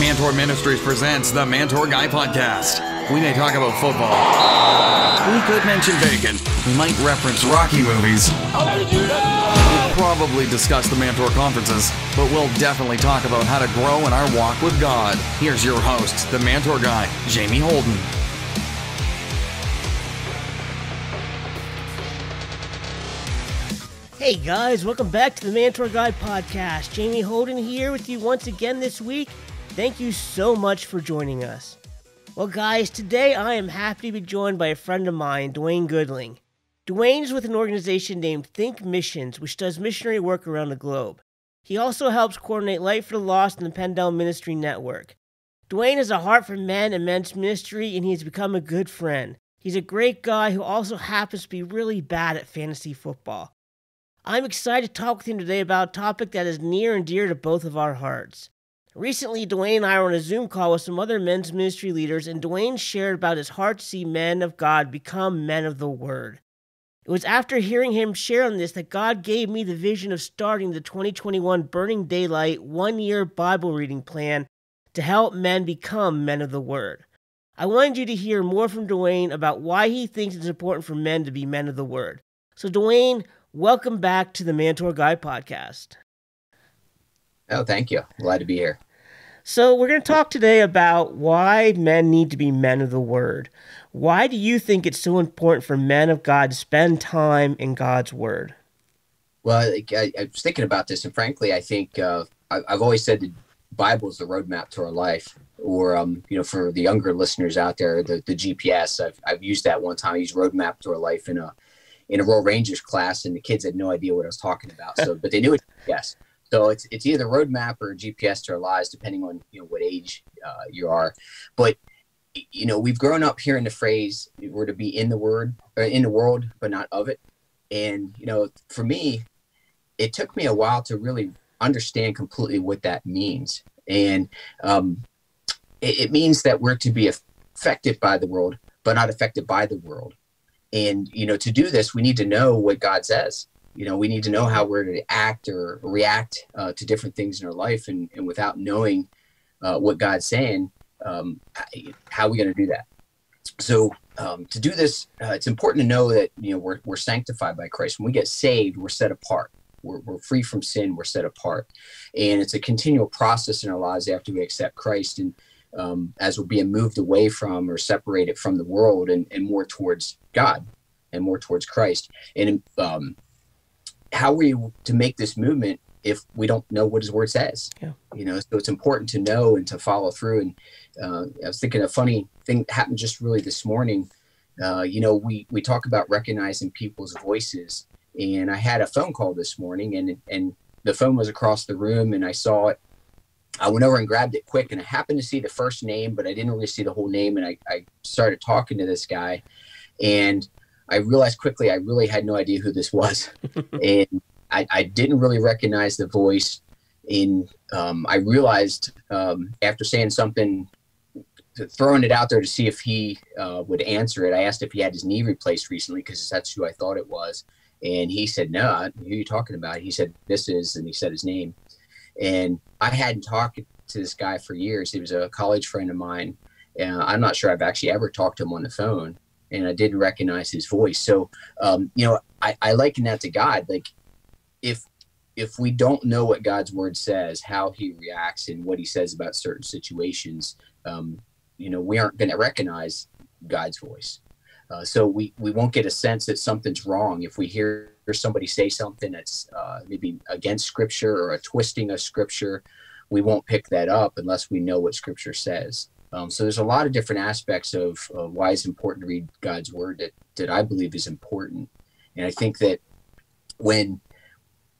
Mantour Ministries presents the Mantour Guy Podcast. We may talk about football. We could mention bacon. We might reference Rocky movies. We'll probably discuss the Mantour conferences, but we'll definitely talk about how to grow in our walk with God. Here's your host, the Mantour Guy, Jamie Holden. Hey guys, welcome back to the Mantour Guy podcast. Jamie Holden here with you once again this week. Thank you so much for joining us. Well, guys, today I am happy to be joined by a friend of mine, Duane Goodling. Duane is with an organization named Think Missions, which does missionary work around the globe. He also helps coordinate Light for the Lost and the Pendel Ministry Network. Duane has a heart for men and men's ministry, and he has become a good friend. He's a great guy who also happens to be really bad at fantasy football. I'm excited to talk with him today about a topic that is near and dear to both of our hearts. Recently, Duane and I were on a Zoom call with some other men's ministry leaders, and Duane shared about his heart to see men of God become men of the Word. It was after hearing him share on this that God gave me the vision of starting the 2021 Burning Daylight one year Bible reading plan to help men become men of the Word. I wanted you to hear more from Duane about why he thinks it's important for men to be men of the Word. So, Duane, welcome back to the Mantour Guy podcast. Oh, thank you. Glad to be here. So, we're going to talk today about why men need to be men of the Word. Why do you think it's so important for men of God to spend time in God's Word? Well, I, I was thinking about this, and frankly, I think uh, I, have always said the Bible is the roadmap to our life. Or, um, you know, for the younger listeners out there, the, the GPS. I've, I've used that one time. I used roadmap to our life in a in a Royal Rangers class, and the kids had no idea what I was talking about. So, but they knew it. Yes. So it's it's either roadmap or GPS to our lives, depending on you know what age uh, you are. But you know, we've grown up hearing the phrase "we're to be in the word or in the world, but not of it." And you know, for me, it took me a while to really understand completely what that means. And um, it, it means that we're to be affected by the world, but not affected by the world. And you know, to do this, we need to know what God says you know we need to know how we're to act or react uh, to different things in our life and, and without knowing uh, what god's saying um, how are we going to do that. So um, to do this uh, it's important to know that you know we're, we're sanctified by christ. When we get saved we're set apart. We're, we're free from sin. We're set apart. And it's a continual process in our lives after we accept christ and um, as we're being moved away from or separated from the world and, and more towards god and more towards christ. And um, how are we to make this movement if we don't know what his word says? Yeah. You know, so it's important to know and to follow through. And uh, I was thinking a funny thing happened just really this morning. Uh, you know, we we talk about recognizing people's voices, and I had a phone call this morning, and and the phone was across the room, and I saw it. I went over and grabbed it quick, and I happened to see the first name, but I didn't really see the whole name. And I, I started talking to this guy, and I realized quickly I really had no idea who this was, and I, I, didn't really recognize the voice. In um, I realized um, after saying something, throwing it out there to see if he uh, would answer it. I asked if he had his knee replaced recently because that's who I thought it was, and he said, "No, who are you talking about?" He said, "This is," and he said his name, and I hadn't talked to this guy for years. He was a college friend of mine. Uh, I'm not sure I've actually ever talked to him on the phone and I didn't recognize his voice. So, um, you know, I, I liken that to God. Like, if if we don't know what God's word says, how He reacts, and what He says about certain situations, um, you know, we aren't going to recognize God's voice. Uh, so we we won't get a sense that something's wrong if we hear somebody say something that's uh, maybe against Scripture or a twisting of Scripture. We won't pick that up unless we know what Scripture says. Um, so there's a lot of different aspects of uh, why it's important to read God's word that, that I believe is important. And I think that when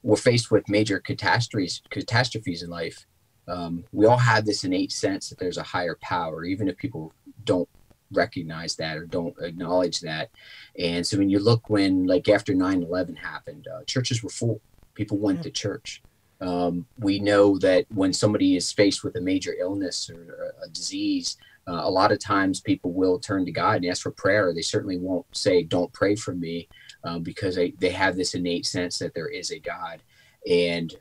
we're faced with major catastrophes, catastrophes in life, um, we all have this innate sense that there's a higher power, even if people don't recognize that or don't acknowledge that. And so when you look when, like after 9 11 happened, uh, churches were full, people went yeah. to church. Um, we know that when somebody is faced with a major illness or a disease, uh, a lot of times people will turn to God and ask for prayer. They certainly won't say, Don't pray for me, um, because they, they have this innate sense that there is a God. And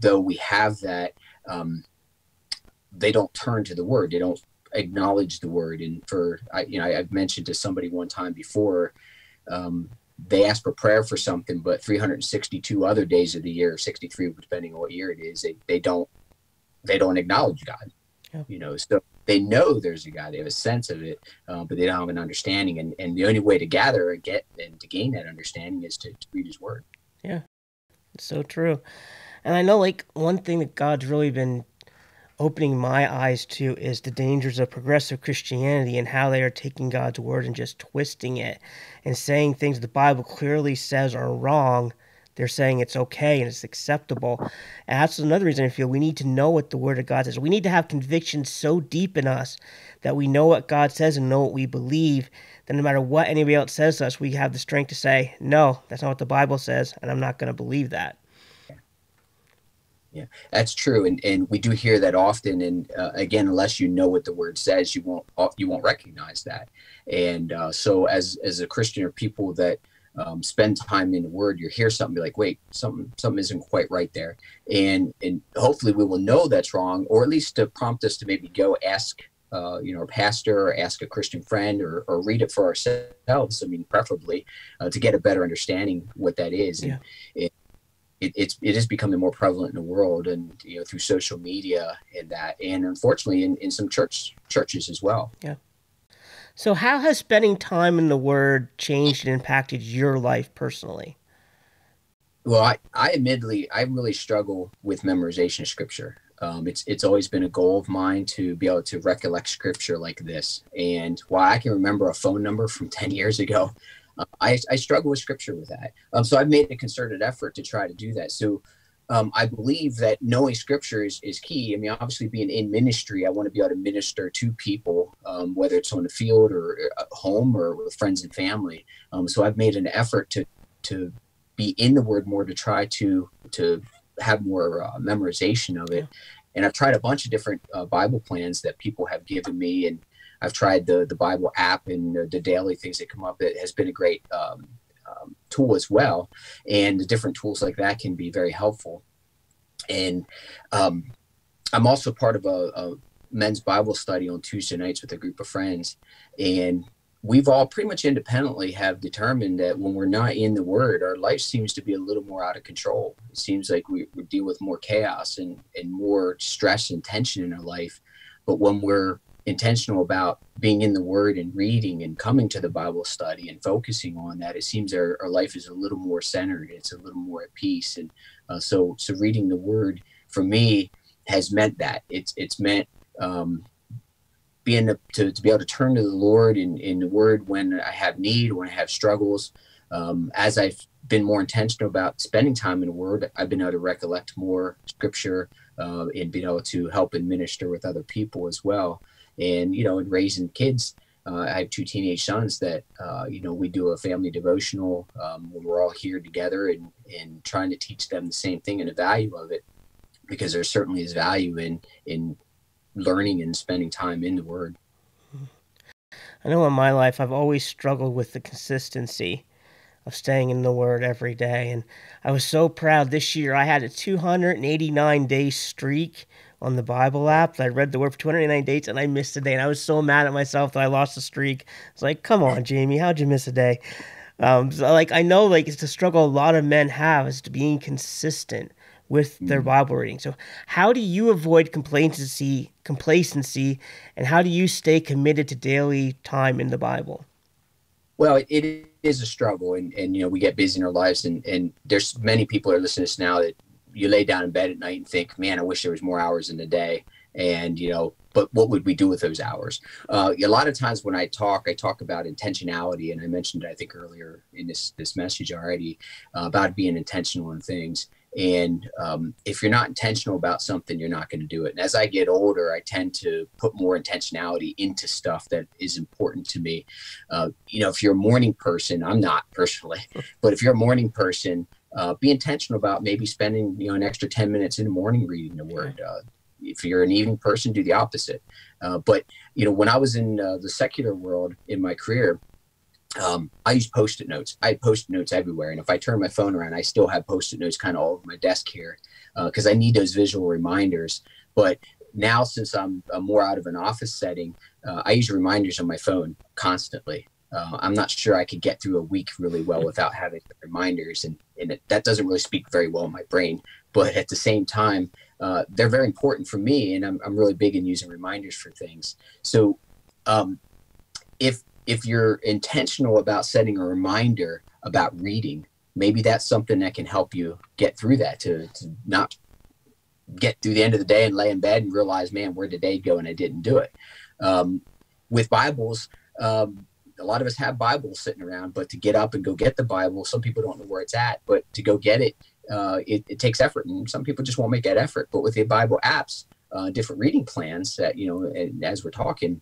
though we have that, um, they don't turn to the word. They don't acknowledge the word. And for I, you know, I, have mentioned to somebody one time before, um, they ask for prayer for something, but 362 other days of the year, 63 depending on what year it is, they, they don't they don't acknowledge God. Yeah. You know, so they know there's a God. They have a sense of it, uh, but they don't have an understanding. And and the only way to gather and get and to gain that understanding is to, to read His Word. Yeah, it's so true. And I know, like one thing that God's really been opening my eyes to is the dangers of progressive Christianity and how they are taking God's word and just twisting it and saying things the Bible clearly says are wrong. They're saying it's okay and it's acceptable. And that's another reason I feel we need to know what the Word of God says. We need to have conviction so deep in us that we know what God says and know what we believe, that no matter what anybody else says to us, we have the strength to say, no, that's not what the Bible says, and I'm not going to believe that. Yeah, that's true, and and we do hear that often. And uh, again, unless you know what the word says, you won't uh, you won't recognize that. And uh, so, as as a Christian or people that um, spend time in the Word, you hear something, be like, wait, something something isn't quite right there, and and hopefully we will know that's wrong, or at least to prompt us to maybe go ask. Uh, you know, a pastor, or ask a Christian friend, or, or read it for ourselves. I mean, preferably uh, to get a better understanding what that is. Yeah. And, it, it's it is becoming more prevalent in the world and you know through social media and that and unfortunately in, in some church churches as well. Yeah. So how has spending time in the word changed and impacted your life personally? Well i i admittedly i really struggle with memorization of scripture. Um, it's it's always been a goal of mine to be able to recollect scripture like this. And while i can remember a phone number from 10 years ago uh, I, I struggle with scripture with that. Um, so I've made a concerted effort to try to do that. So um, I believe that knowing scripture is, is key. I mean, obviously, being in ministry, I want to be able to minister to people, um, whether it's on the field or at home or with friends and family. Um, so I've made an effort to to be in the Word more to try to to have more uh, memorization of it. And I've tried a bunch of different uh, Bible plans that people have given me, and I've tried the the Bible app and the, the daily things that come up. It has been a great um, um, tool as well, and the different tools like that can be very helpful. And um, I'm also part of a, a men's Bible study on Tuesday nights with a group of friends, and we've all pretty much independently have determined that when we're not in the word our life seems to be a little more out of control it seems like we, we, deal with more chaos and, and more stress and tension in our life but when we're intentional about being in the word and reading and coming to the bible study and focusing on that it seems our, our life is a little more centered it's a little more at peace. And uh, so so reading the word for me has meant that. It's it's meant um, being to, to, to, be able to turn to the lord in, in the word when i have need when i have struggles. Um, as i've been more intentional about spending time in the word i've been able to recollect more scripture uh, and being able to help and minister with other people as well and you know in raising kids uh, i have two teenage sons that uh, you know we do a family devotional um, when we're all here together and and trying to teach them the same thing and the value of it because there certainly is value in in learning and spending time in the word i know in my life i've always struggled with the consistency of staying in the Word every day. And I was so proud this year. I had a 289 day streak on the Bible app. I read the word for 289 days and I missed a day. And I was so mad at myself that I lost the streak. It's like, come on, Jamie, how'd you miss a day? Um, so like I know like it's a struggle a lot of men have is to being consistent with their mm. Bible reading. So how do you avoid complacency complacency and how do you stay committed to daily time in the Bible? Well, it is a struggle and, and you know, we get busy in our lives and, and there's many people are listening to us now that you lay down in bed at night and think, man, I wish there was more hours in the day. And, you know, but what would we do with those hours? Uh, a lot of times when I talk, I talk about intentionality. And I mentioned, I think earlier in this, this message already uh, about being intentional in things. And um, if you're not intentional about something, you're not going to do it. And as I get older, I tend to put more intentionality into stuff that is important to me. Uh, you know, if you're a morning person, I'm not personally, but if you're a morning person, uh, be intentional about maybe spending you know an extra 10 minutes in the morning reading the word. Uh, if you're an evening person do the opposite. Uh, but you know when i was in uh, the secular world in my career um, i used post-it notes. I had post-it notes everywhere and if i turn my phone around i still have post-it notes kind of all over my desk here because uh, i need those visual reminders. But now since I'm, I'm, more out of an office setting, uh, I use reminders on my phone constantly. Uh, I'm not sure I could get through a week really well without having reminders, and, and it, that doesn't really speak very well in my brain. But at the same time, uh, they're very important for me, and I'm, I'm really big in using reminders for things. So, um, if if you're intentional about setting a reminder about reading, maybe that's something that can help you get through that to, to not get through the end of the day and lay in bed and realize, man, where did day go and I didn't do it. Um, with Bibles, um, a lot of us have Bibles sitting around, but to get up and go get the Bible, some people don't know where it's at, but to go get it, uh, it, it, takes effort, and some people just won't make that effort. But with the Bible apps, uh, different reading plans that you know, as we're talking,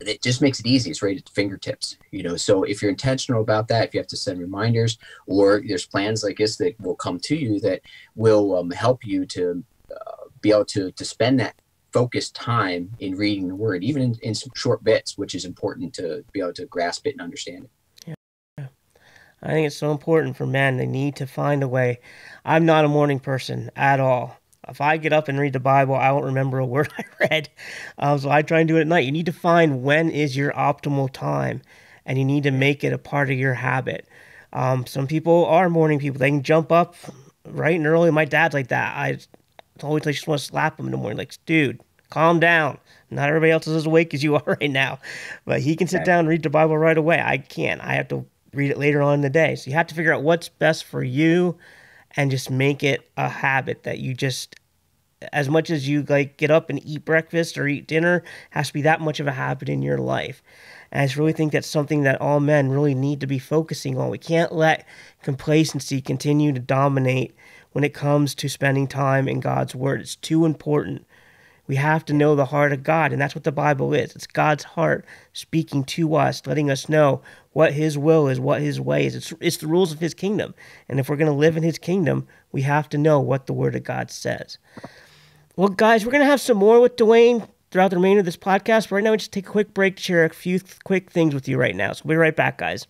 it just makes it easy. It's right at the fingertips, you know. So if you're intentional about that, if you have to send reminders, or there's plans like this that will come to you that will um, help you to uh, be able to to spend that focused time in reading the word, even in, in some short bits, which is important to be able to grasp it and understand it. Yeah. I think it's so important for men. They need to find a way. I'm not a morning person at all. If I get up and read the Bible, I won't remember a word I read. Um, so I try and do it at night. You need to find when is your optimal time, and you need to make it a part of your habit. Um, some people are morning people. They can jump up right and early. My dad's like that. I always like, just want to slap him in the morning, like, dude, calm down. Not everybody else is as awake as you are right now, but he can sit right. down and read the Bible right away. I can't. I have to read it later on in the day. So you have to figure out what's best for you, and just make it a habit that you just, as much as you like get up and eat breakfast or eat dinner, has to be that much of a habit in your life. And I just really think that's something that all men really need to be focusing on. We can't let complacency continue to dominate when it comes to spending time in God's Word. It's too important. We have to know the heart of God, and that's what the Bible is. It's God's heart speaking to us, letting us know what His will is, what His way is. It's, it's the rules of His kingdom. And if we're going to live in His kingdom, we have to know what the Word of God says. Well, guys, we're going to have some more with Duane throughout the remainder of this podcast. But right now, we just take a quick break to share a few quick things with you right now. So we'll be right back, guys.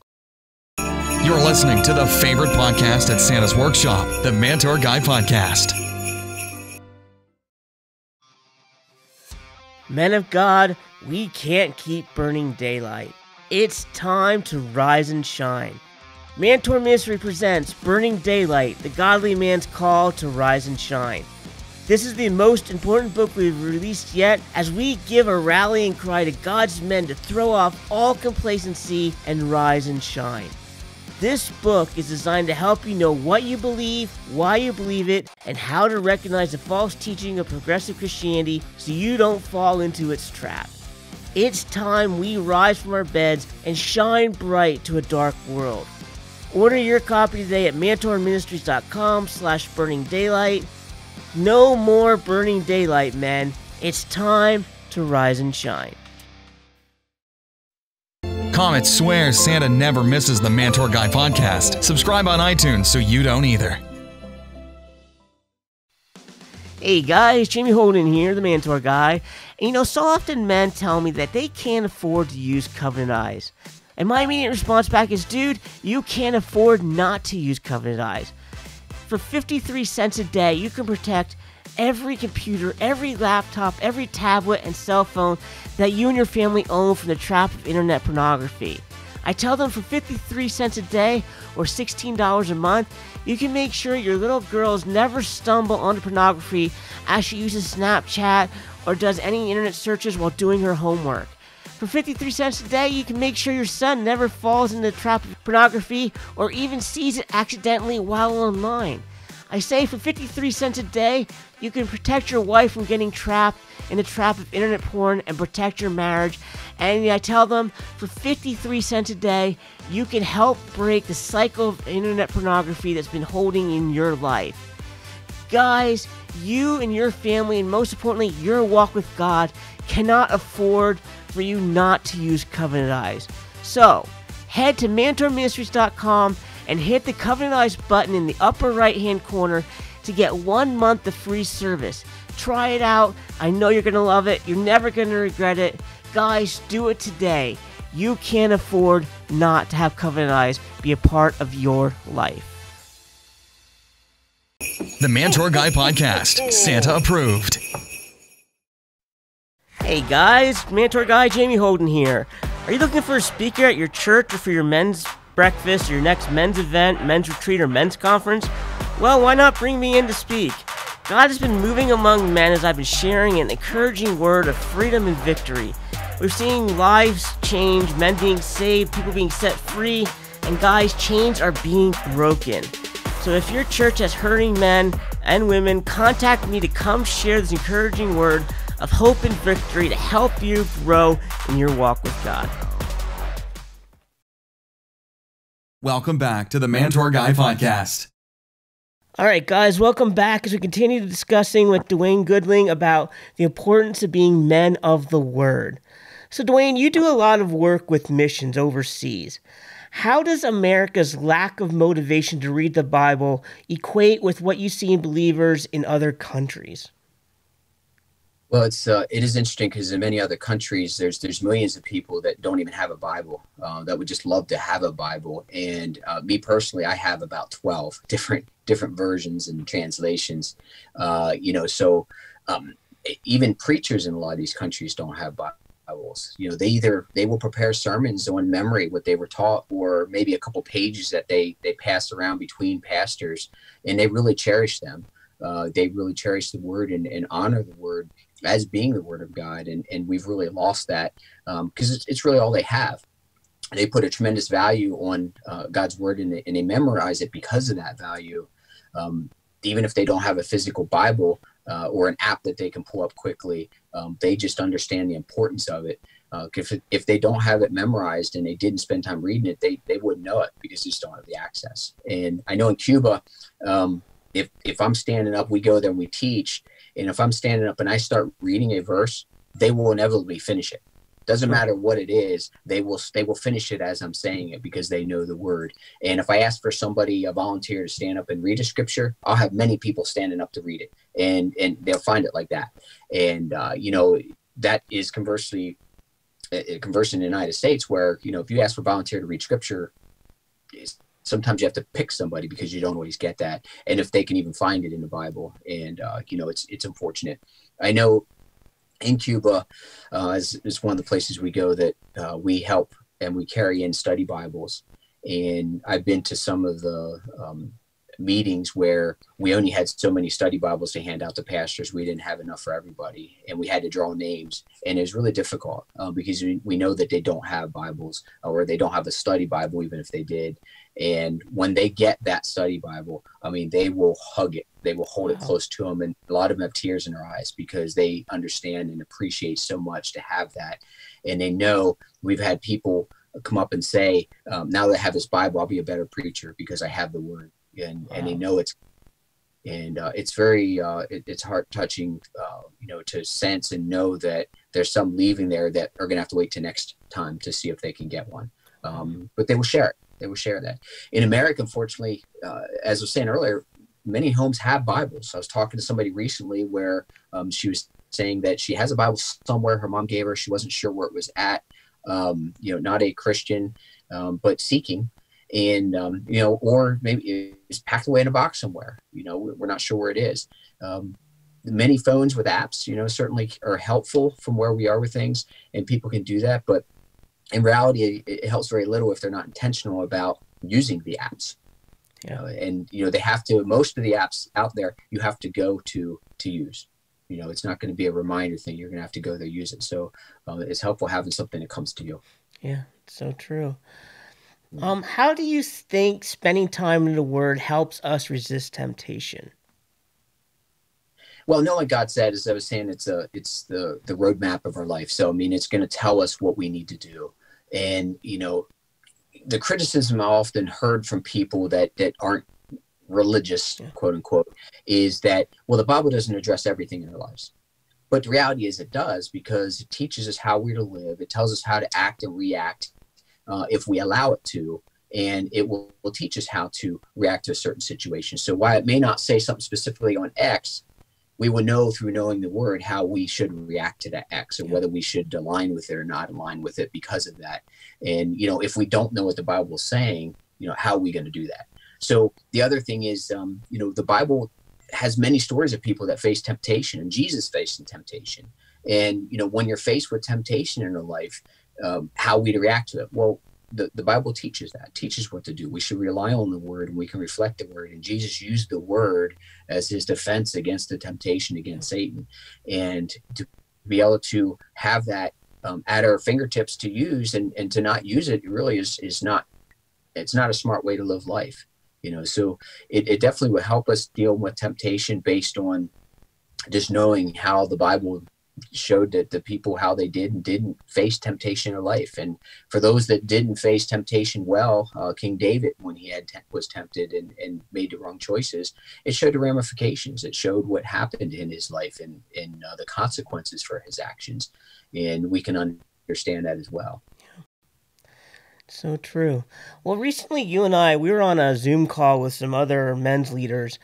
You're listening to the favorite podcast at Santa's Workshop, the Mantour Guy Podcast. Men of God, we can't keep burning daylight. It's time to rise and shine. Mantour Ministry presents Burning Daylight, the godly man's call to rise and shine. This is the most important book we've released yet as we give a rallying cry to God's men to throw off all complacency and rise and shine. This book is designed to help you know what you believe, why you believe it, and how to recognize the false teaching of progressive Christianity so you don't fall into its trap. It's time we rise from our beds and shine bright to a dark world. Order your copy today at mantourministries.com slash burning daylight. No more burning daylight, men. It's time to rise and shine. Comet swears Santa never misses the Mantour Guy podcast. Subscribe on iTunes so you don't either. Hey guys, Jamie Holden here, the Mantour Guy. And you know, so often men tell me that they can't afford to use Covenant Eyes. And my immediate response back is, dude, you can't afford not to use Covenant Eyes. For 53 cents a day, you can protect every computer, every laptop, every tablet, and cell phone that you and your family own from the trap of internet pornography. I tell them for 53 cents a day or $16 a month, you can make sure your little girls never stumble onto pornography as she uses Snapchat or does any internet searches while doing her homework. For 53 cents a day, you can make sure your son never falls into the trap of pornography or even sees it accidentally while online. I say for 53 cents a day, you can protect your wife from getting trapped in the trap of internet porn and protect your marriage. And I tell them for 53 cents a day, you can help break the cycle of internet pornography that's been holding in your life. Guys, you and your family, and most importantly, your walk with God, cannot afford for you not to use Covenant Eyes. So, head to mantourministries.com and hit the Covenant Eyes button in the upper right hand corner to get one month of free service. Try it out. I know you're going to love it. You're never going to regret it. Guys, do it today. You can't afford not to have Covenant Eyes be a part of your life. The Mantour Guy Podcast, Santa approved. Hey guys, Mantour Guy Jamie Holden here. Are you looking for a speaker at your church or for your men's breakfast, your next men's event, men's retreat, or men's conference? Well, why not bring me in to speak? God has been moving among men as I've been sharing an encouraging word of freedom and victory. We're seeing lives change, men being saved, people being set free, and guys, chains are being broken. So if your church has hurting men and women, contact me to come share this encouraging word of hope and victory to help you grow in your walk with God. Welcome back to the Mantour Guy podcast. All right, guys, welcome back as we continue discussing with Duane Goodling about the importance of being men of the Word. So, Duane, you do a lot of work with missions overseas. How does America's lack of motivation to read the Bible equate with what you see in believers in other countries? Well, it's uh, it is interesting because in many other countries, there's there's millions of people that don't even have a Bible uh, that would just love to have a Bible. And uh, me personally, I have about twelve different different versions and translations. Uh, you know, so um, even preachers in a lot of these countries don't have Bibles. You know, they either they will prepare sermons on memory what they were taught, or maybe a couple pages that they they pass around between pastors, and they really cherish them. Uh, they really cherish the word and, and honor the word as being the word of God. And, and we've really lost that because um, it's, it's really all they have. They put a tremendous value on uh, God's word and they, and they, memorize it because of that value. Um, even if they don't have a physical Bible uh, or an app that they can pull up quickly, um, they just understand the importance of it. Uh, if, if they don't have it memorized and they didn't spend time reading it, they, they wouldn't know it because they just don't have the access. And I know in Cuba, um, if, if I'm standing up, we go there and we teach, and if I'm standing up and I start reading a verse, they will inevitably finish it. Doesn't matter what it is, they will they will finish it as I'm saying it because they know the word. And if I ask for somebody a volunteer to stand up and read a scripture, I'll have many people standing up to read it, and and they'll find it like that. And uh, you know that is conversely uh, converse in the United States, where you know if you ask for volunteer to read scripture, sometimes you have to pick somebody because you don't always get that and if they can even find it in the bible and uh, you know it's it's unfortunate. I know in cuba uh, is, is one of the places we go that uh, we help and we carry in study bibles and i've been to some of the um, meetings where we only had so many study Bibles to hand out to pastors. We didn't have enough for everybody, and we had to draw names. And it was really difficult uh, because we, we know that they don't have Bibles or they don't have a study Bible, even if they did. And when they get that study Bible, I mean, they will hug it, they will hold it close to them. And a lot of them have tears in their eyes because they understand and appreciate so much to have that. And they know we've had people come up and say, um, now that I have this Bible, I'll be a better preacher because I have the word and wow. and they know it's and uh, it's very uh, it, it's heart touching uh, you know to sense and know that there's some leaving there that are going to have to wait to next time to see if they can get one. Um, but they will share it. They will share that. In america unfortunately uh, as i was saying earlier many homes have bibles. I was talking to somebody recently where um, she was saying that she has a bible somewhere. Her mom gave her. She wasn't sure where it was at. Um, you know not a christian um, but seeking and um, you know, or maybe it's packed away in a box somewhere. You know, we're not sure where it is. Um, many phones with apps, you know, certainly are helpful from where we are with things, and people can do that. But in reality, it, helps very little if they're not intentional about using the apps. Yeah. Uh, and you know, they have to. Most of the apps out there, you have to go to to use. You know, it's not going to be a reminder thing. You're going to have to go there use it. So um, it's helpful having something that comes to you. Yeah, it's so true. Um, how do you think spending time in the Word helps us resist temptation? Well, knowing God said, as I was saying, it's a it's the the roadmap of our life. So I mean, it's going to tell us what we need to do, and you know, the criticism I often heard from people that that aren't religious, quote unquote, is that well, the Bible doesn't address everything in our lives. But the reality is, it does because it teaches us how we're to live. It tells us how to act and react uh, if we allow it to. And it will, will teach us how to react to a certain situation. So while it may not say something specifically on X, we will know through knowing the word how we should react to that X or whether we should align with it or not align with it because of that. And, you know, if we don't know what the Bible is saying, you know, how are we going to do that? So the other thing is, um, you know, the Bible has many stories of people that face temptation and Jesus faced temptation. and you know when you're faced with temptation in our life um, how we react to it. Well the, the bible teaches that teaches what to do. We should rely on the word and we can reflect the word. And jesus used the word as his defense against the temptation against satan. And to be able to have that um, at our fingertips to use and, and to not use it really is, is not it's not a smart way to live life you know. So it, it definitely would help us deal with temptation based on just knowing how the bible showed that the people how they did and didn't face temptation in life. And for those that didn't face temptation well uh, king david when he had was tempted and, and made the wrong choices it showed the ramifications. It showed what happened in his life and, and uh, the consequences for his actions. And we can understand that as well. So true. Well, recently you and I we were on a Zoom call with some other men's leaders,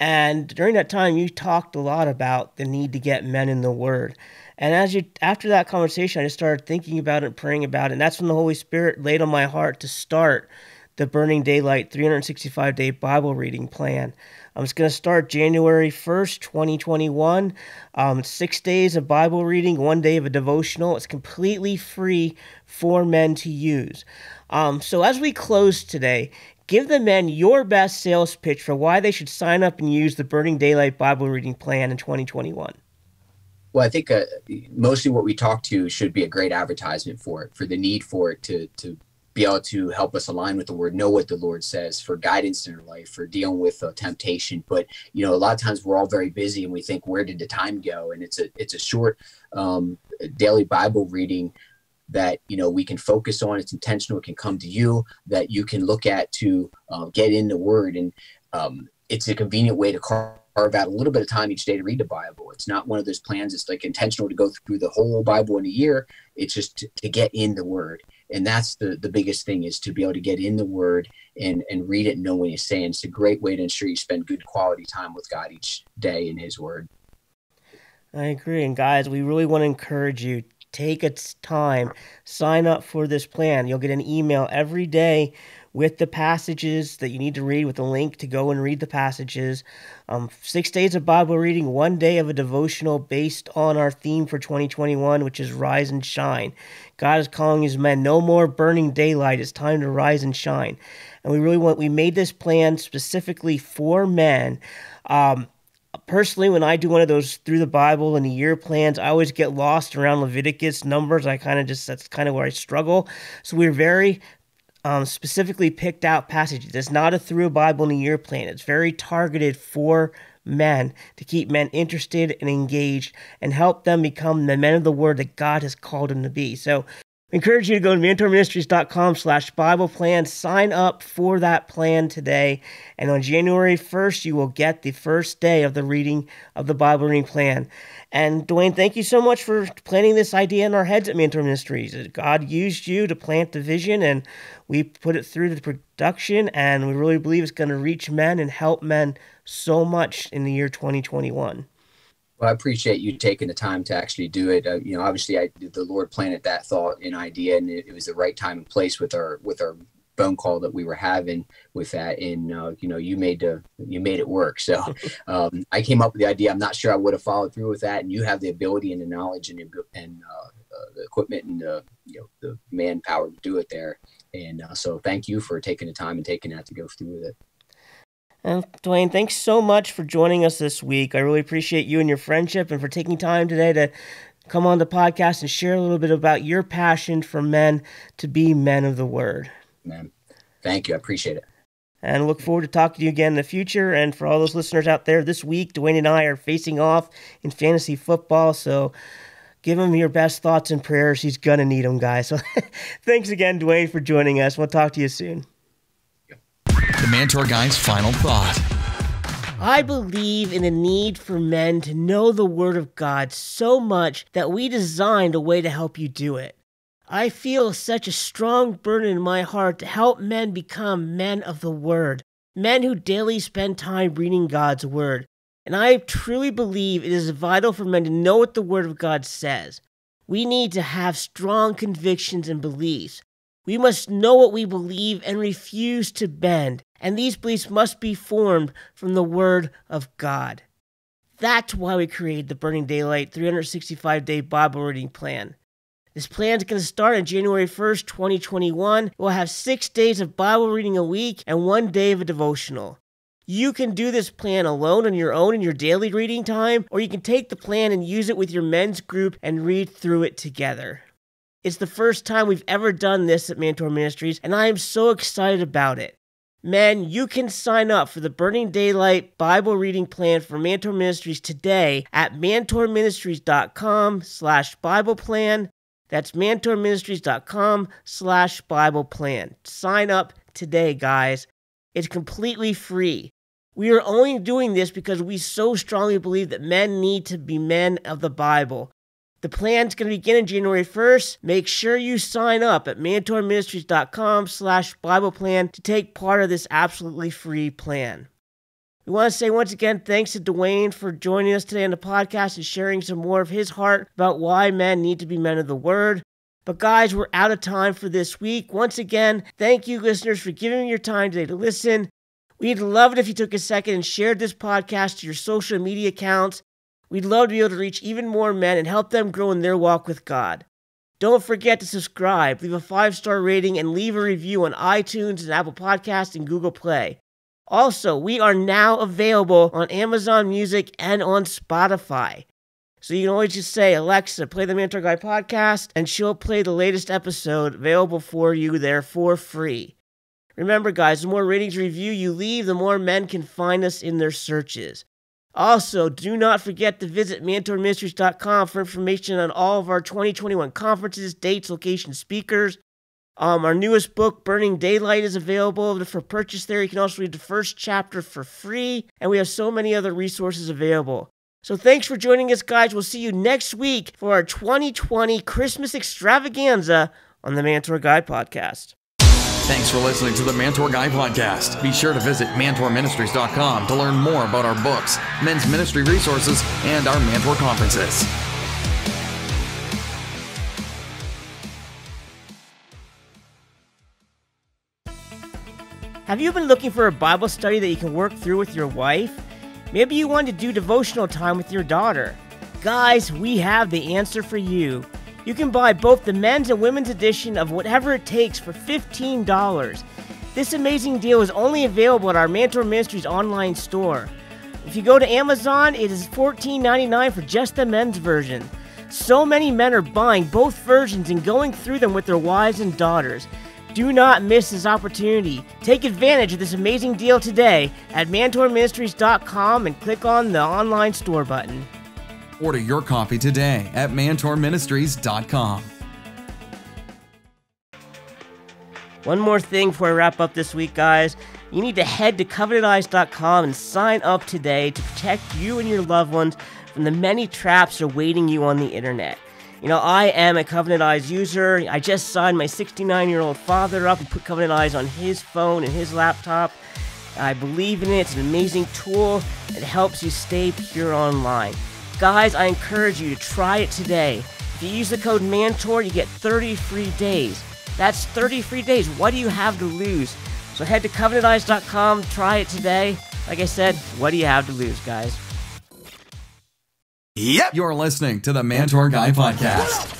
and during that time you talked a lot about the need to get men in the Word. And as you after that conversation, I just started thinking about it, praying about it, and that's when the Holy Spirit laid on my heart to start the Burning Daylight 365 day Bible reading plan. Um, it's going to start January 1st, 2021. Um, six days of Bible reading, one day of a devotional. It's completely free for men to use. Um, so, as we close today, give the men your best sales pitch for why they should sign up and use the Burning Daylight Bible reading plan in 2021. Well, I think uh, mostly what we talk to should be a great advertisement for it, for the need for it to to be able to help us align with the word, know what the Lord says for guidance in our life, for dealing with uh, temptation. But you know, a lot of times we're all very busy and we think, where did the time go? And it's a it's a short um, daily Bible reading that you know we can focus on. It's intentional. It can come to you that you can look at to uh, get in the Word, and um, it's a convenient way to carve out a little bit of time each day to read the Bible. It's not one of those plans. It's like intentional to go through the whole Bible in a year. It's just to, to get in the Word and that's the the biggest thing is to be able to get in the word and and read it and know what he's saying it's a great way to ensure you spend good quality time with god each day in his word i agree and guys we really want to encourage you take its time sign up for this plan you'll get an email every day with the passages that you need to read with a link to go and read the passages. Um, six days of Bible reading, one day of a devotional based on our theme for 2021, which is Rise and Shine. God is calling his men, no more burning daylight. It's time to rise and shine. And we really want, we made this plan specifically for men. Um, personally when i do one of those through the bible and the year plans i always get lost around leviticus numbers i kind of just that's kind of where i struggle so we're very um, specifically picked out passages. It's not a through Bible in a year plan. It's very targeted for men to keep men interested and engaged and help them become the men of the word that God has called them to be. So Encourage you to go to mantourministries.com slash Bible plan. Sign up for that plan today. And on January 1st, you will get the first day of the reading of the Bible reading plan. And Duane, thank you so much for planting this idea in our heads at Mantour Ministries. God used you to plant the vision, and we put it through the production, and we really believe it's going to reach men and help men so much in the year 2021. Well, I appreciate you taking the time to actually do it. Uh, you know, obviously, I, did the Lord planted that thought and idea, and it, it, was the right time and place with our with our phone call that we were having with that. And uh, you know, you made the you made it work. So um, I came up with the idea. I'm not sure I would have followed through with that. And you have the ability and the knowledge and and uh, uh, the equipment and the you know the manpower to do it there. And uh, so, thank you for taking the time and taking that to go through with it. And Duane, thanks so much for joining us this week. I really appreciate you and your friendship and for taking time today to come on the podcast and share a little bit about your passion for men to be men of the word. Man, thank you. I appreciate it. And look forward to talking to you again in the future. And for all those listeners out there, this week, Duane and I are facing off in fantasy football. So give him your best thoughts and prayers. He's going to need them, guys. So thanks again, Duane, for joining us. We'll talk to you soon. The Mantour Guy's final thought. I believe in the need for men to know the Word of God so much that we designed a way to help you do it. I feel such a strong burden in my heart to help men become men of the Word, men who daily spend time reading God's Word. And I truly believe it is vital for men to know what the Word of God says. We need to have strong convictions and beliefs. We must know what we believe and refuse to bend, and these beliefs must be formed from the Word of God. That's why we created the Burning Daylight 365 day Bible reading plan. This plan is going to start on January 1st, 2021. We'll have six days of Bible reading a week and one day of a devotional. You can do this plan alone on your own in your daily reading time, or you can take the plan and use it with your men's group and read through it together. It's the first time we've ever done this at Mantour Ministries, and I am so excited about it. Men, you can sign up for the Burning Daylight Bible reading plan for Mantour Ministries today at mantourministries.com slash Bible plan. That's mantourministries.com slash Bible plan. Sign up today, guys. It's completely free. We are only doing this because we so strongly believe that men need to be men of the Bible. The plan's going to begin on January 1st. Make sure you sign up at mantourministries.com slash Bible plan to take part of this absolutely free plan. We want to say once again thanks to Duane for joining us today on the podcast and sharing some more of his heart about why men need to be men of the Word. But guys, we're out of time for this week. Once again, thank you listeners for giving your time today to listen. We'd love it if you took a second and shared this podcast to your social media accounts We'd love to be able to reach even more men and help them grow in their walk with God. Don't forget to subscribe, leave a five star rating, and leave a review on iTunes and Apple Podcasts and Google Play. Also, we are now available on Amazon Music and on Spotify. So you can always just say, Alexa, play the Mantour Guy podcast, and she'll play the latest episode available for you there for free. Remember, guys, the more ratings review you leave, the more men can find us in their searches. Also, do not forget to visit mantourministries.com for information on all of our 2021 conferences, dates, locations, speakers. Um, our newest book, Burning Daylight, is available for purchase there. You can also read the first chapter for free, and we have so many other resources available. So thanks for joining us, guys. We'll see you next week for our 2020 Christmas extravaganza on the Mantour Guy podcast. Thanks for listening to the Mantour Guy podcast. Be sure to visit mantourministries.com to learn more about our books, men's ministry resources, and our Mantour conferences. Have you been looking for a Bible study that you can work through with your wife? Maybe you want to do devotional time with your daughter. Guys, we have the answer for you. You can buy both the men's and women's edition of Whatever It Takes for $15. This amazing deal is only available at our Mantour Ministries online store. If you go to Amazon, it is $14.99 for just the men's version. So many men are buying both versions and going through them with their wives and daughters. Do not miss this opportunity. Take advantage of this amazing deal today at mantourministries.com and click on the online store button. Order your copy today at mantourministries.com. One more thing before I wrap up this week, guys. You need to head to covenanteyes.com and sign up today to protect you and your loved ones from the many traps awaiting you on the internet. You know, I am a Covenant Eyes user. I just signed my 69 year old father up and put Covenant Eyes on his phone and his laptop. I believe in it. It's an amazing tool. It helps you stay pure online. Guys, I encourage you to try it today. If you use the code MANTOUR, you get 30 free days. That's 30 free days. What do you have to lose? So head to covenanteyes.com, try it today. Like I said, what do you have to lose, guys? Yep. You're listening to the Mantour Guy Podcast.